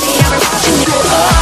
me, I've been watching you. Oh.